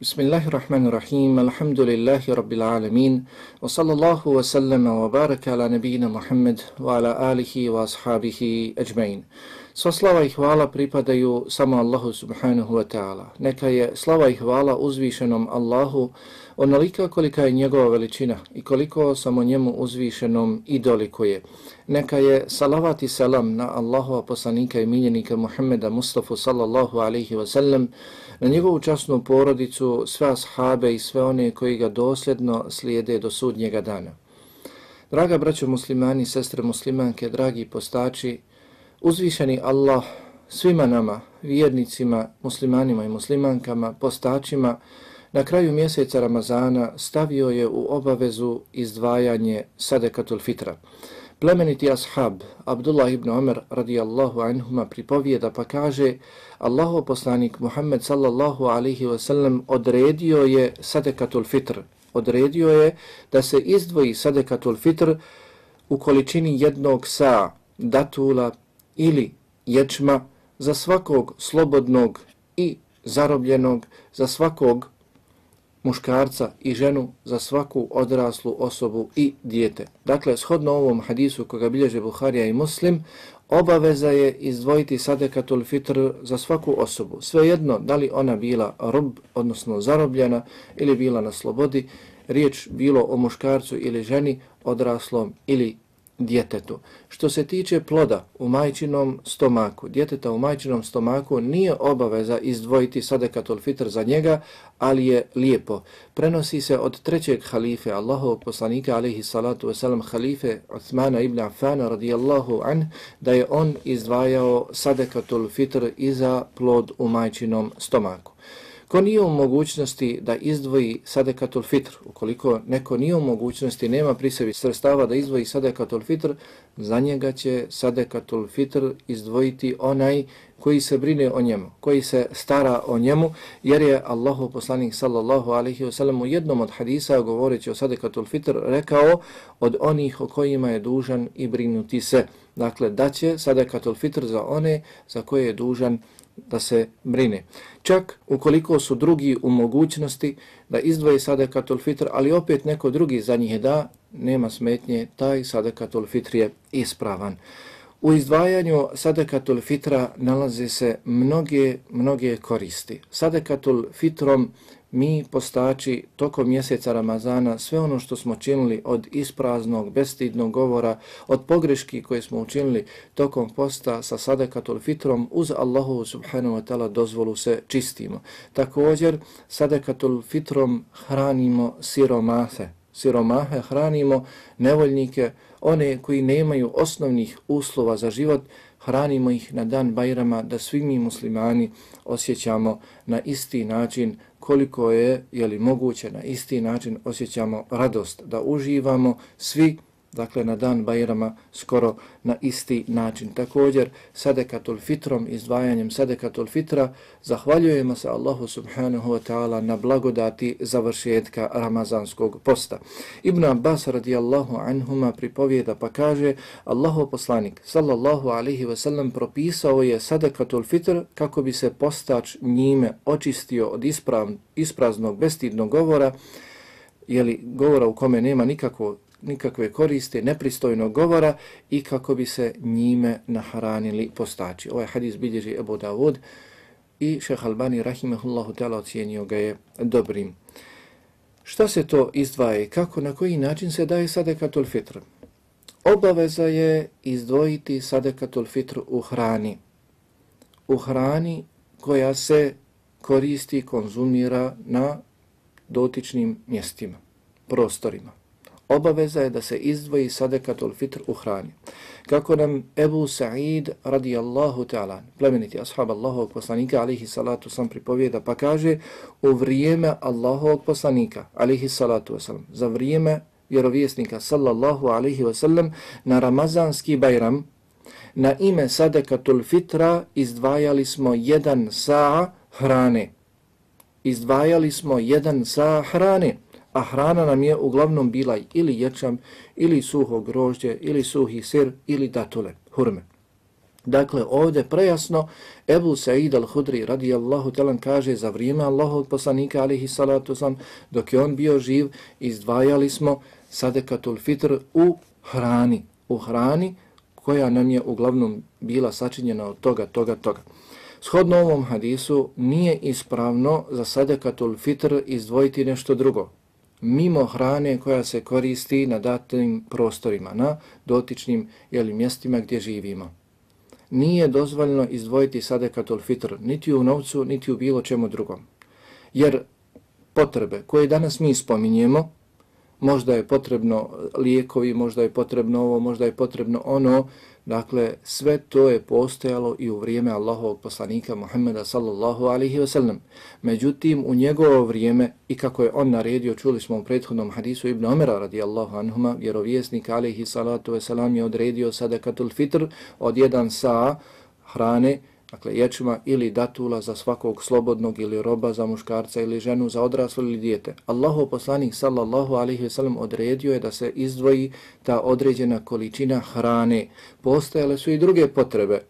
Bismillahirrahmanirrahim, alhamdulillahi rabbil alamin, wa sallallahu wa sallama wa baraka ala nabijina Muhammad wa ala alihi wa ashabihi ajmain. Sva slava i hvala pripadaju samo Allahu subhanahu wa ta'ala. Neka je slava i hvala uzvišenom Allahu onolika kolika je njegova veličina i koliko samo njemu uzvišenom i dolikuje. Neka je salavat i salam na Allahova poslanika i miljenika Muhammeda Mustafa sallallahu alaihi wa sallam, na njegovu časnu porodicu, sve ashabe i sve one koji ga dosljedno slijede do sudnjega dana. Draga braćo muslimani, sestre muslimanke, dragi postači, uzvišeni Allah svima nama, vjernicima, muslimanima i muslimankama, postačima, na kraju mjeseca Ramazana stavio je u obavezu izdvajanje sadekatul fitra. Plemeniti ashab Abdullah ibn Umar radijallahu anhuma pripovijeda pa kaže Allaho poslanik Muhammed sallallahu alaihi wasallam odredio je sadekatul fitr. Odredio je da se izdvoji sadekatul fitr u količini jednog sa datula ili ječma za svakog slobodnog i zarobljenog, za svakog muškarca i ženu, za svaku odraslu osobu i dijete. Dakle, shodno ovom hadisu koga bilježe Buharija i Muslim, obaveza je izdvojiti sadekatul fitr za svaku osobu. Svejedno, da li ona bila rob, odnosno zarobljena, ili bila na slobodi, riječ bilo o muškarcu ili ženi, odraslom ili djetetu. Što se tiče ploda u majčinom stomaku, djeteta u majčinom stomaku nije obaveza izdvojiti sadekatul fitr za njega, ali je lijepo. Prenosi se od trećeg halife, Allahovog poslanika, alaihi salatu wasalam, halife Uthmana ibn Affana, radijallahu an, da je on izdvajao sadekatul fitr i za plod u majčinom stomaku. Ko nije u mogućnosti da izdvoji sadekatul fitr, ukoliko neko nije u mogućnosti, nema pri sebi sredstava da izdvoji sadekatul fitr, za njega će sadekatul fitr izdvojiti onaj koji se brine o njemu, koji se stara o njemu, jer je Allahu poslanik sallallahu alaihi wasallam u jednom od hadisa govoreći o sadekatul fitr rekao od onih o kojima je dužan i brinuti se. Dakle, da će sadekatul fitr za one za koje je dužan da se brine. Čak ukoliko su drugi u mogućnosti da izdvoje sadakatul fitr, ali opet neko drugi za njih da, nema smetnje, taj sadakatul fitr je ispravan. U izdvajanju sadakatul fitra nalaze se mnoge, mnoge koristi. Sadakatul fitrom mi postači tokom mjeseca Ramazana sve ono što smo činili od ispraznog, bestidnog govora, od pogreški koje smo učinili tokom posta sa sadakatul fitrom, uz Allahu subhanahu wa ta'ala dozvolu se čistimo. Također, sadakatul fitrom hranimo siromahe. Siromahe hranimo nevoljnike, one koji nemaju osnovnih uslova za život, hranimo ih na dan Bajrama da svi mi muslimani osjećamo na isti način koliko je je li moguće na isti način osjećamo radost da uživamo svi dakle na dan Bajrama skoro na isti način. Također sadekatul fitrom, izdvajanjem sadekatul fitra, zahvaljujemo se Allahu subhanahu wa ta'ala na blagodati završetka Ramazanskog posta. Ibn Abbas radijallahu anhuma pripovijeda pa kaže Allahu poslanik sallallahu alihi wasallam propisao je sadekatul fitr kako bi se postač njime očistio od isprav, ispraznog bestidnog govora, jeli govora u kome nema nikakvo nikakve koriste, nepristojnog govora i kako bi se njime nahranili postači. Ovaj hadis bilježi Ebu Davud i šeha Albani rahimahullahu ta'ala ocijenio ga je dobrim. Šta se to izdvaje? Kako, na koji način se daje sadekatul fitr? Obaveza je izdvojiti sadekatul fitr u hrani. U hrani koja se koristi, konzumira na dotičnim mjestima, prostorima obaveza je da se izdvoji sadekatul fitr u hrani. Kako nam Ebu Sa'id radijallahu ta'ala, plemeniti ashab Allahovog poslanika, alihi salatu sam pripovijeda, pa kaže u vrijeme Allahovog poslanika, alihi salatu wasalam, za vrijeme vjerovjesnika sallallahu alihi wasallam, na ramazanski bajram, na ime sadekatul fitra izdvajali smo jedan sa hrane. Izdvajali smo jedan sa hrane a hrana nam je uglavnom bila ili ječam, ili suho grožđe, ili suhi sir, ili datule, hurme. Dakle, ovdje prejasno Ebu Sa'id al-Hudri radijallahu talan kaže za vrijeme Allahog poslanika alihi salatu sam, dok je on bio živ, izdvajali smo sadekatul fitr u hrani, u hrani koja nam je uglavnom bila sačinjena od toga, toga, toga. Shodno ovom hadisu nije ispravno za sadekatul fitr izdvojiti nešto drugo, mimo hrane koja se koristi na datim prostorima, na dotičnim jeli, mjestima gdje živimo nije dozvoljeno izdvojiti sadekatul fitr niti u novcu, niti u bilo čemu drugom. Jer potrebe koje danas mi spominjemo, možda je potrebno lijekovi, možda je potrebno ovo, možda je potrebno ono, Dakle, sve to je postojalo i u vrijeme Allahovog poslanika Muhammeda sallallahu alihi wasallam. Međutim, u njegovo vrijeme i kako je on naredio, čuli smo u prethodnom hadisu Ibn Omera radijallahu anhuma, vjerovjesnik alihi salatu wasalam je odredio sadakatul fitr od jedan sa hrane, dakle ječma ili datula za svakog slobodnog ili roba za muškarca ili ženu za odraslo ili dijete. Allahu poslanik sallallahu alaihi ve sellem odredio je da se izdvoji ta određena količina hrane. Postojale su i druge potrebe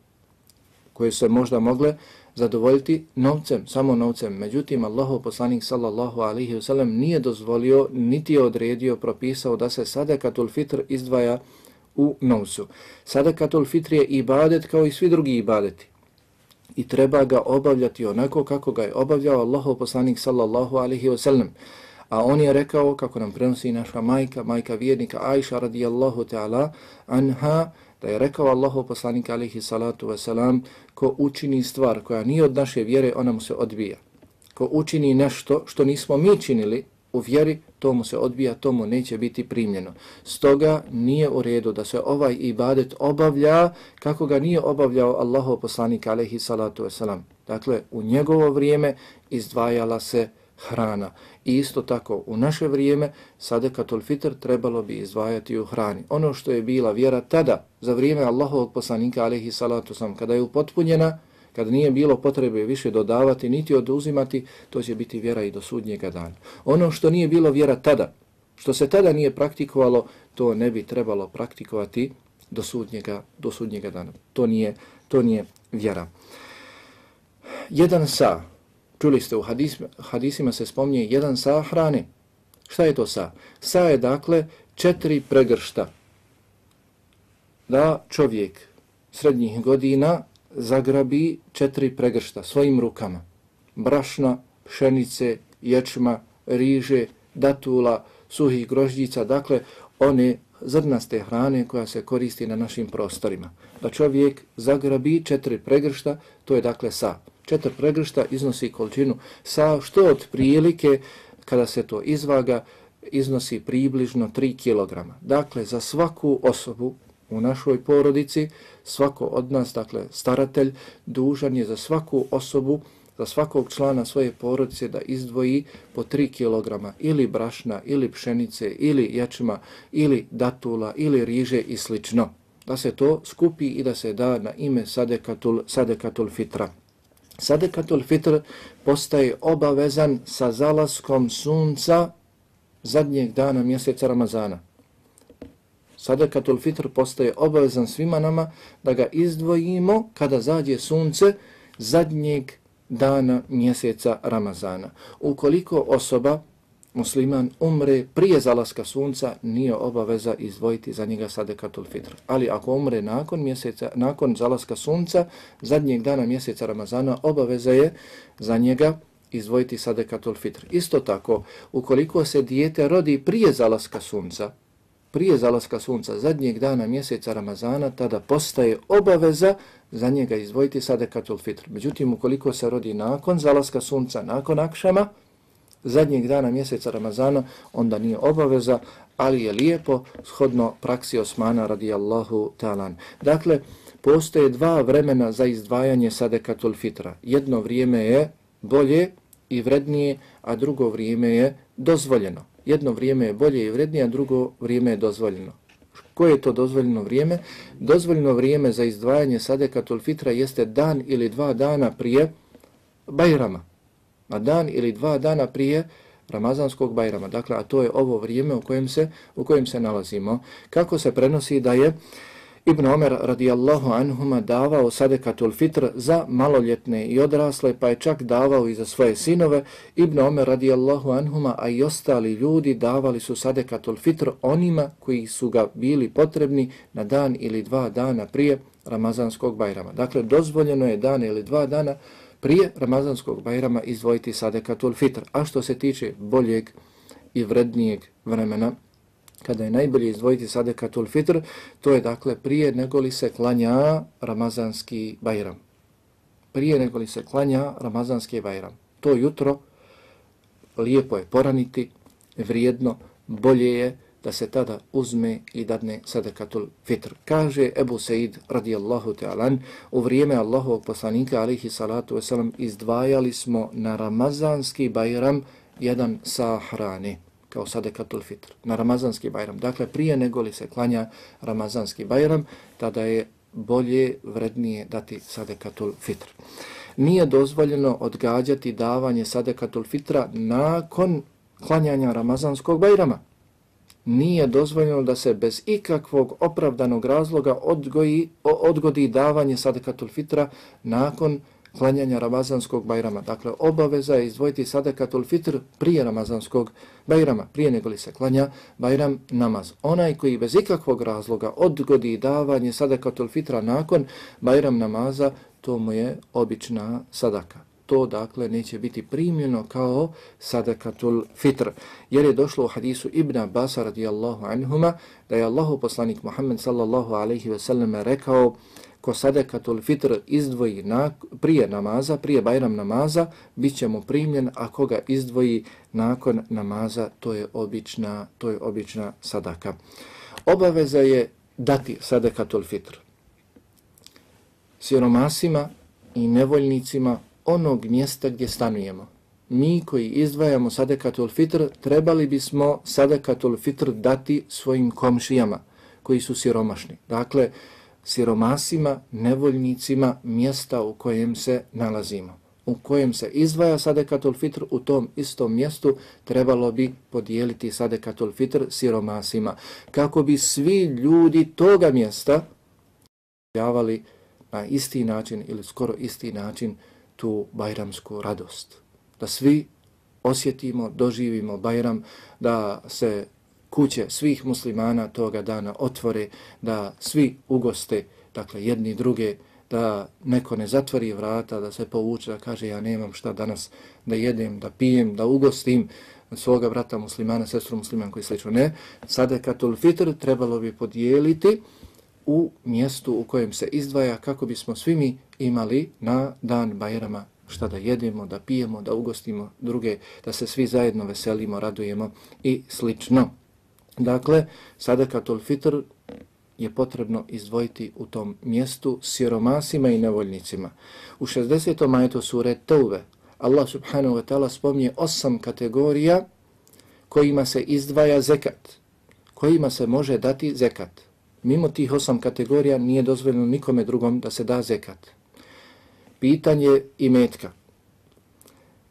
koje se možda mogle zadovoljiti novcem, samo novcem. Međutim, Allahu poslanik sallallahu alaihi ve sellem nije dozvolio, niti je odredio, propisao da se sadakatul fitr izdvaja u novcu. Sadakatul fitr je ibadet kao i svi drugi ibadeti i treba ga obavljati onako kako ga je obavljao Allahov poslanik sallallahu alaihi wa sallam. A on je rekao, kako nam prenosi naša majka, majka vjernika Aisha radijallahu ta'ala anha, da je rekao Allahov poslanik alaihi salatu wa salam, ko učini stvar koja nije od naše vjere, ona mu se odbija. Ko učini nešto što nismo mi činili, u vjeri, to mu se odbija, to mu neće biti primljeno. Stoga nije u redu da se ovaj ibadet obavlja kako ga nije obavljao Allahov poslanik alaihi salatu wasalam. Dakle, u njegovo vrijeme izdvajala se hrana. I isto tako, u naše vrijeme sadekatul fitr trebalo bi izdvajati u hrani. Ono što je bila vjera tada, za vrijeme Allahovog poslanika alaihi salatu wasalam, kada je upotpunjena, kad nije bilo potrebe više dodavati niti oduzimati, to će biti vjera i do sudnjega dana. Ono što nije bilo vjera tada, što se tada nije praktikovalo, to ne bi trebalo praktikovati do sudnjega, do sudnjega dana. To nije, to nije vjera. Jedan sa, čuli ste u hadisima, hadisima se spomnije, jedan sa hrane. Šta je to sa? Sa je dakle četiri pregršta. Da čovjek srednjih godina zagrabi četiri pregršta svojim rukama. Brašna, pšenice, ječma, riže, datula, suhih grožđica, dakle one zrnaste hrane koja se koristi na našim prostorima. Da čovjek zagrabi četiri pregršta, to je dakle sa. Četiri pregršta iznosi količinu sa, što od prilike kada se to izvaga, iznosi približno 3 kg. Dakle, za svaku osobu u našoj porodici, svako od nas, dakle staratelj, dužan je za svaku osobu, za svakog člana svoje porodice da izdvoji po 3 kg ili brašna, ili pšenice, ili jačma, ili datula, ili riže i slično. Da se to skupi i da se da na ime sadekatul, sadekatul fitra. Sadekatul fitr postaje obavezan sa zalaskom sunca zadnjeg dana mjeseca Ramazana sadakatul fitr postaje obavezan svima nama da ga izdvojimo kada zađe sunce zadnjeg dana mjeseca Ramazana. Ukoliko osoba, musliman, umre prije zalaska sunca, nije obaveza izdvojiti za njega sadekatul fitr. Ali ako umre nakon, mjeseca, nakon zalaska sunca, zadnjeg dana mjeseca Ramazana, obaveza je za njega izdvojiti sadekatul fitr. Isto tako, ukoliko se dijete rodi prije zalaska sunca, prije zalaska sunca zadnjeg dana mjeseca Ramazana, tada postaje obaveza za njega izvojiti sadekatul fitr. Međutim, ukoliko se rodi nakon zalaska sunca, nakon akšama, zadnjeg dana mjeseca Ramazana, onda nije obaveza, ali je lijepo shodno praksi Osmana radijallahu talan. Dakle, postoje dva vremena za izdvajanje sadekatul fitra. Jedno vrijeme je bolje i vrednije, a drugo vrijeme je dozvoljeno jedno vrijeme je bolje i vrednije, a drugo vrijeme je dozvoljeno. Koje je to dozvoljeno vrijeme? Dozvoljeno vrijeme za izdvajanje sadekatul fitra jeste dan ili dva dana prije Bajrama. A dan ili dva dana prije Ramazanskog Bajrama. Dakle, a to je ovo vrijeme u kojem se, u kojem se nalazimo. Kako se prenosi da je Ibn Omer radijallahu anhuma davao sadekatul fitr za maloljetne i odrasle, pa je čak davao i za svoje sinove. Ibn Omer radijallahu anhuma, a i ostali ljudi davali su sadekatul fitr onima koji su ga bili potrebni na dan ili dva dana prije Ramazanskog bajrama. Dakle, dozvoljeno je dan ili dva dana prije Ramazanskog bajrama izdvojiti sadekatul fitr. A što se tiče boljeg i vrednijeg vremena, kada je najbolje izdvojiti sadekatul fitr, to je dakle prije nego li se klanja Ramazanski bajram. Prije nego li se klanja Ramazanski bajram. To jutro lijepo je poraniti, vrijedno, bolje je da se tada uzme i dadne sadekatul fitr. Kaže Ebu Said radijallahu ta'alan, u vrijeme Allahovog poslanika alihi salatu wasalam izdvajali smo na Ramazanski bajram jedan sa hrane kao sadekatul fitr na Ramazanski bajram. Dakle, prije nego li se klanja Ramazanski bajram, tada je bolje, vrednije dati sadekatul fitr. Nije dozvoljeno odgađati davanje sadekatul fitra nakon klanjanja Ramazanskog bajrama nije dozvoljeno da se bez ikakvog opravdanog razloga odgoji, odgodi davanje sadekatul fitra nakon klanjanja Ramazanskog bajrama. Dakle, obaveza je izdvojiti sadakatul fitr prije Ramazanskog bajrama, prije nego li se klanja bajram namaz. Onaj koji bez ikakvog razloga odgodi davanje sadakatul fitra nakon bajram namaza, to mu je obična sadaka to dakle neće biti primljeno kao sadakatul fitr. Jer je došlo u hadisu Ibn Abbas radijallahu anhuma da je Allahu poslanik Muhammed sallallahu alaihi ve sellem rekao ko sadakatul fitr izdvoji na, prije namaza, prije bajram namaza, bit će mu primljen, a koga izdvoji nakon namaza, to je obična, to je obična sadaka. Obaveza je dati sadakatul fitr siromasima i nevoljnicima onog mjesta gdje stanujemo. Mi koji izdvajamo sadakatul fitr, trebali bismo sadakatul fitr dati svojim komšijama koji su siromašni. Dakle, siromasima, nevoljnicima mjesta u kojem se nalazimo u kojem se izdvaja sadekatul fitr, u tom istom mjestu trebalo bi podijeliti sadekatul fitr siromasima, kako bi svi ljudi toga mjesta javali na isti način ili skoro isti način tu bajramsku radost. Da svi osjetimo, doživimo bajram, da se kuće svih muslimana toga dana otvore, da svi ugoste, dakle jedni druge, da neko ne zatvori vrata, da se povuče, da kaže ja nemam šta danas da jedem, da pijem, da ugostim svoga brata muslimana, sestru musliman koji slično. Ne, sada katul fitr trebalo bi podijeliti u mjestu u kojem se izdvaja kako bismo svi mi imali na dan Bajrama šta da jedemo, da pijemo, da ugostimo druge, da se svi zajedno veselimo, radujemo i slično. Dakle, sadakatul fitr je potrebno izdvojiti u tom mjestu siromasima i nevoljnicima. U 60. majetu sure Teuve Allah subhanahu wa ta'ala spomnije osam kategorija kojima se izdvaja zekat, kojima se može dati zekat. Mimo tih osam kategorija nije dozvoljeno nikome drugom da se da zekat. Pitanje imetka.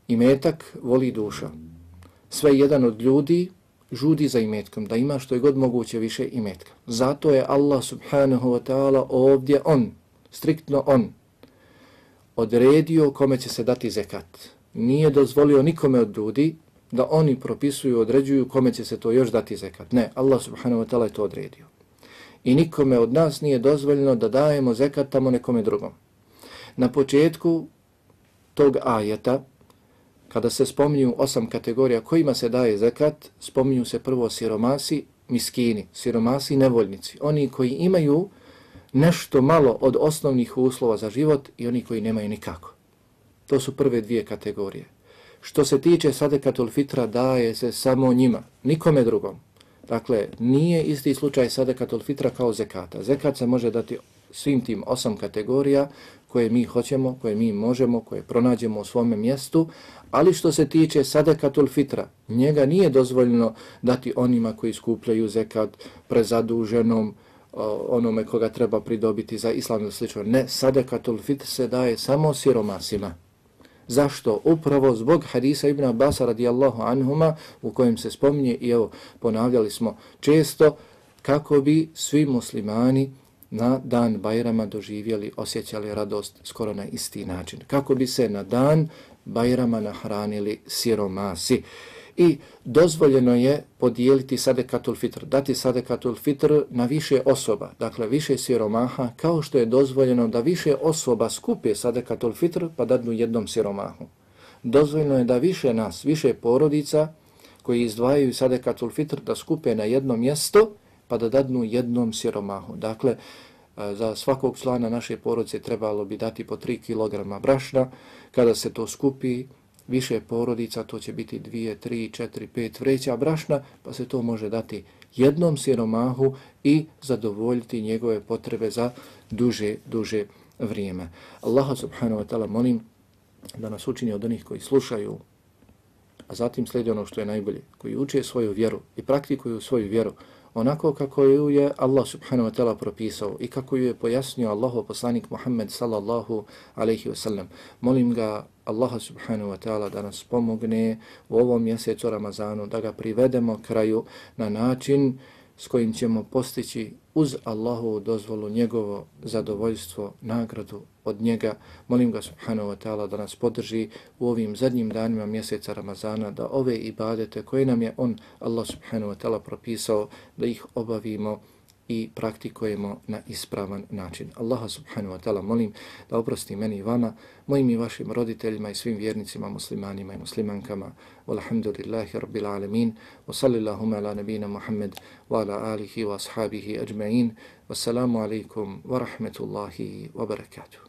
Imetak voli duša. Sve jedan od ljudi žudi za imetkom, da ima što je god moguće više imetka. Zato je Allah subhanahu wa ta'ala ovdje on, striktno on, odredio kome će se dati zekat. Nije dozvolio nikome od ljudi da oni propisuju, određuju kome će se to još dati zekat. Ne, Allah subhanahu wa ta'ala je to odredio i nikome od nas nije dozvoljeno da dajemo zekat tamo nekome drugom. Na početku tog ajeta, kada se spominju osam kategorija kojima se daje zekat, spominju se prvo siromasi, miskini, siromasi i nevoljnici. Oni koji imaju nešto malo od osnovnih uslova za život i oni koji nemaju nikako. To su prve dvije kategorije. Što se tiče sadekatul fitra, daje se samo njima, nikome drugom. Dakle, nije isti slučaj sadekatul fitra kao zekata. Zekat se može dati svim tim osam kategorija koje mi hoćemo, koje mi možemo, koje pronađemo u svome mjestu, ali što se tiče sadekatul fitra, njega nije dozvoljeno dati onima koji skupljaju zekat prezaduženom, onome koga treba pridobiti za islam ili slično. Ne, sadekatul fitr se daje samo siromasima. Zašto? Upravo zbog hadisa Ibn Abbas radijallahu anhuma u kojem se spominje i evo ponavljali smo često kako bi svi muslimani na dan Bajrama doživjeli, osjećali radost skoro na isti način. Kako bi se na dan Bajrama nahranili siromasi. I dozvoljeno je podijeliti sadekatul fitr, dati sadekatul fitr na više osoba, dakle više siromaha, kao što je dozvoljeno da više osoba skupe sadekatul fitr pa dadnu jednom siromahu. Dozvoljeno je da više nas, više porodica koji izdvajaju sadekatul fitr da skupe na jedno mjesto pa da dadnu jednom siromahu. Dakle, za svakog člana naše porodice trebalo bi dati po 3 kg brašna. Kada se to skupi, više porodica, to će biti 2, 3, 4, 5 vreća brašna, pa se to može dati jednom siromahu i zadovoljiti njegove potrebe za duže, duže vrijeme. Allah subhanahu wa ta'ala molim da nas učini od onih koji slušaju, a zatim slijedi ono što je najbolje, koji uče svoju vjeru i praktikuju svoju vjeru, onako kako ju je Allah subhanahu wa ta'ala propisao i kako ju je pojasnio Allahu poslanik Muhammed sallallahu alaihi wa sallam. Molim ga Allaha subhanahu wa ta'ala da nas pomogne u ovom mjesecu Ramazanu, da ga privedemo kraju na način s kojim ćemo postići uz Allahovu dozvolu njegovo zadovoljstvo, nagradu od njega. Molim ga subhanahu wa ta'ala da nas podrži u ovim zadnjim danima mjeseca Ramazana, da ove ibadete koje nam je on, Allah subhanahu wa ta'ala, propisao, da ih obavimo i praktikujemo na ispravan način. Allaha subhanahu wa ta'ala molim da oprosti meni i vama, mojim i vašim roditeljima i svim vjernicima, muslimanima i muslimankama. Walhamdulillahi rabbil alemin. Wa sallillahuma ala nabina Muhammed wa ala alihi wa ashabihi ajma'in. Wassalamu alaikum wa rahmetullahi wa barakatuh.